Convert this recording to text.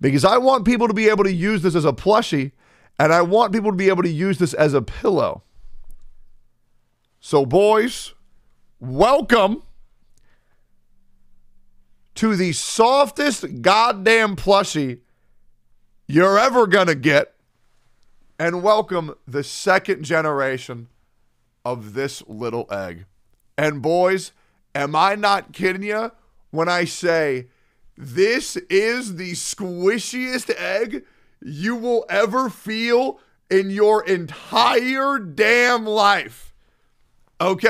because I want people to be able to use this as a plushie and I want people to be able to use this as a pillow. So, boys, welcome to the softest goddamn plushie you're ever going to get. And welcome the second generation of this little egg. And, boys, am I not kidding you when I say this is the squishiest egg you will ever feel in your entire damn life? Okay?